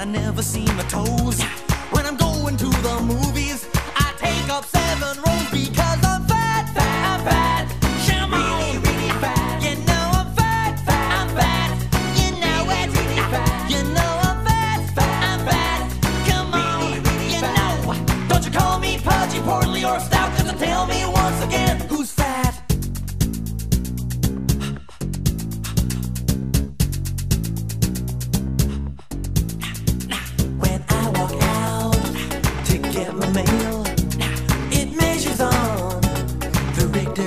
I never see my toes. When I'm going to the movies, I take up seven rows because I'm fat, fat, I'm fat. Come on. Really, really fat. You know I'm fat, fat, I'm fat. You know really, it. Really fat. You know I'm fat, fat, I'm fat. Come on. Really, really you fat. know. Don't you call me pudgy, portly, or fat.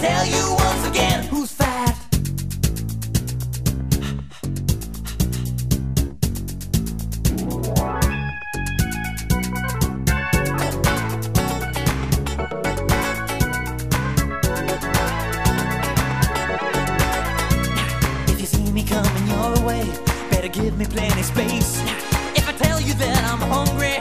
tell you once again who's fat. If you see me coming your way, better give me plenty space. If I tell you that I'm hungry,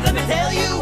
Let me tell you